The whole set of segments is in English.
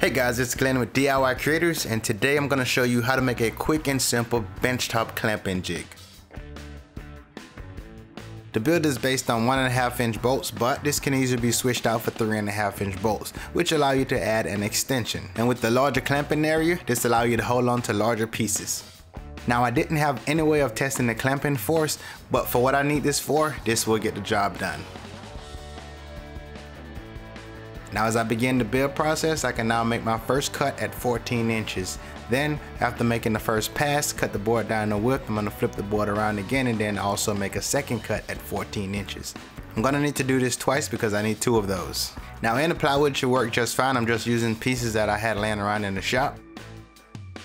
Hey guys, it's Glenn with DIY Creators and today I'm going to show you how to make a quick and simple benchtop clamping jig. The build is based on 1.5 inch bolts, but this can easily be switched out for 3.5 inch bolts, which allow you to add an extension. And with the larger clamping area, this allows you to hold on to larger pieces. Now I didn't have any way of testing the clamping force, but for what I need this for, this will get the job done. Now as I begin the build process, I can now make my first cut at 14 inches. Then, after making the first pass, cut the board down the width, I'm going to flip the board around again and then also make a second cut at 14 inches. I'm going to need to do this twice because I need two of those. Now any plywood should work just fine, I'm just using pieces that I had laying around in the shop.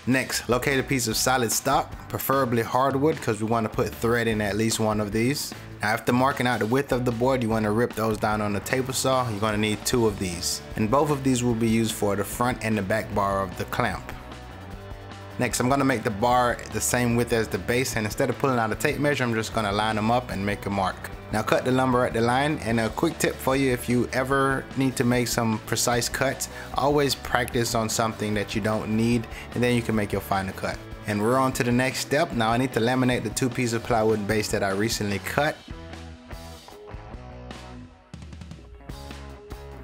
Next, locate a piece of solid stock, preferably hardwood because we want to put thread in at least one of these. After marking out the width of the board, you want to rip those down on the table saw. You're going to need two of these. And both of these will be used for the front and the back bar of the clamp. Next, I'm going to make the bar the same width as the base and instead of pulling out a tape measure, I'm just going to line them up and make a mark. Now cut the lumber at the line and a quick tip for you if you ever need to make some precise cuts, always practice on something that you don't need and then you can make your final cut. And we're on to the next step. Now I need to laminate the two pieces of plywood base that I recently cut.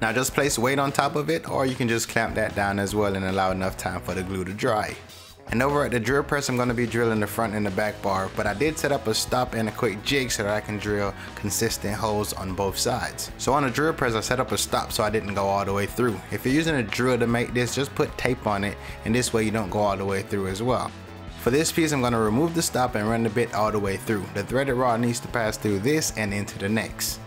Now just place weight on top of it or you can just clamp that down as well and allow enough time for the glue to dry. And over at the drill press, I'm going to be drilling the front and the back bar, but I did set up a stop and a quick jig so that I can drill consistent holes on both sides. So on the drill press, I set up a stop so I didn't go all the way through. If you're using a drill to make this, just put tape on it, and this way you don't go all the way through as well. For this piece, I'm going to remove the stop and run the bit all the way through. The threaded rod needs to pass through this and into the next.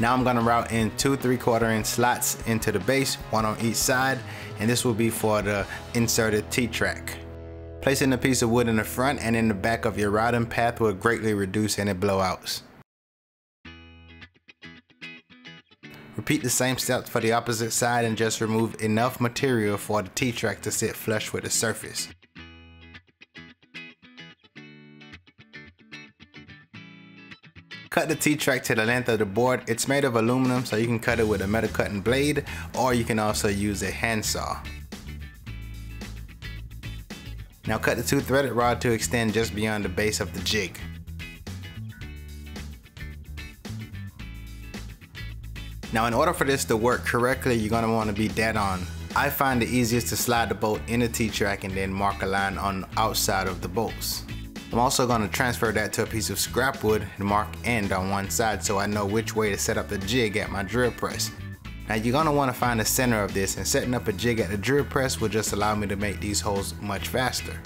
Now I'm going to route in two 3 quarter inch slots into the base, one on each side, and this will be for the inserted T-track. Placing a piece of wood in the front and in the back of your routing path will greatly reduce any blowouts. Repeat the same steps for the opposite side and just remove enough material for the T-track to sit flush with the surface. Cut the T-track to the length of the board. It's made of aluminum so you can cut it with a metal cutting blade or you can also use a handsaw. Now cut the two threaded rod to extend just beyond the base of the jig. Now in order for this to work correctly, you're going to want to be dead on. I find it easiest to slide the bolt in the T-track and then mark a line on outside of the bolts. I'm also going to transfer that to a piece of scrap wood and mark end on one side so I know which way to set up the jig at my drill press. Now you're going to want to find the center of this and setting up a jig at the drill press will just allow me to make these holes much faster.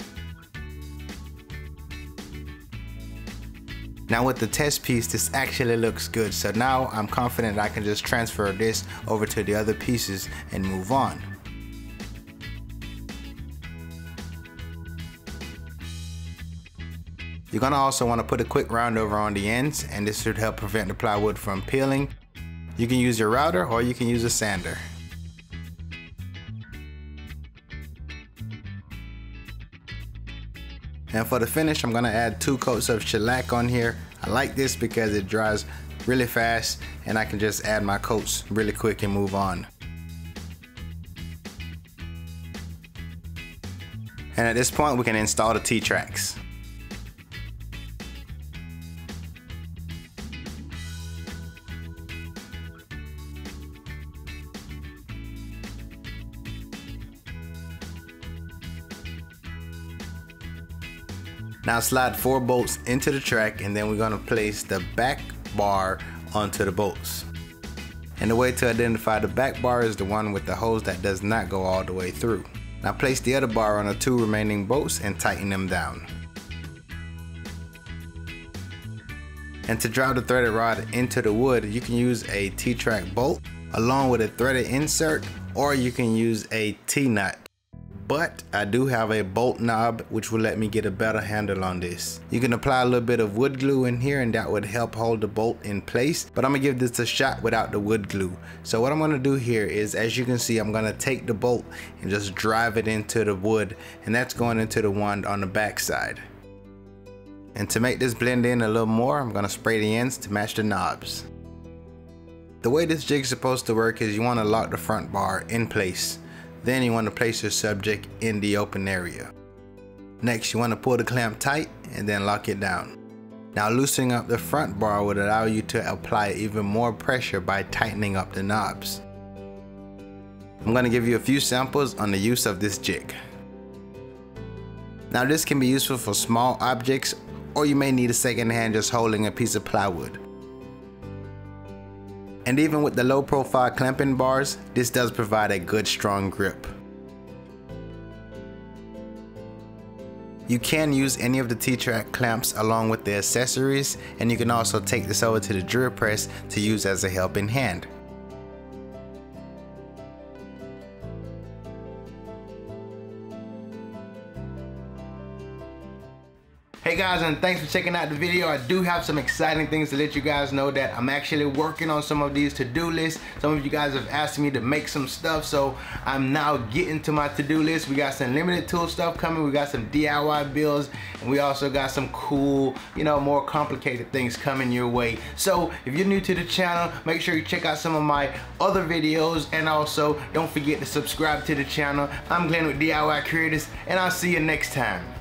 Now with the test piece, this actually looks good. So now I'm confident I can just transfer this over to the other pieces and move on. You're gonna also wanna put a quick round over on the ends and this should help prevent the plywood from peeling. You can use your router or you can use a sander. And for the finish, I'm gonna add two coats of shellac on here. I like this because it dries really fast and I can just add my coats really quick and move on. And at this point, we can install the T-tracks. Now slide four bolts into the track and then we're gonna place the back bar onto the bolts. And the way to identify the back bar is the one with the hose that does not go all the way through. Now place the other bar on the two remaining bolts and tighten them down. And to drive the threaded rod into the wood, you can use a T-track bolt along with a threaded insert or you can use a T-nut but I do have a bolt knob which will let me get a better handle on this. You can apply a little bit of wood glue in here and that would help hold the bolt in place, but I'm gonna give this a shot without the wood glue. So what I'm gonna do here is, as you can see, I'm gonna take the bolt and just drive it into the wood and that's going into the wand on the back side. And to make this blend in a little more, I'm gonna spray the ends to match the knobs. The way this jig is supposed to work is you wanna lock the front bar in place Then you want to place your subject in the open area. Next, you want to pull the clamp tight and then lock it down. Now loosening up the front bar would allow you to apply even more pressure by tightening up the knobs. I'm going to give you a few samples on the use of this jig. Now this can be useful for small objects or you may need a second hand just holding a piece of plywood. And even with the low profile clamping bars, this does provide a good strong grip. You can use any of the T-Track clamps along with the accessories and you can also take this over to the drill press to use as a helping hand. Hey guys and thanks for checking out the video. I do have some exciting things to let you guys know that I'm actually working on some of these to-do lists. Some of you guys have asked me to make some stuff so I'm now getting to my to-do list. We got some limited tool stuff coming. We got some DIY builds and we also got some cool, you know, more complicated things coming your way. So if you're new to the channel, make sure you check out some of my other videos and also don't forget to subscribe to the channel. I'm Glenn with DIY Creators and I'll see you next time.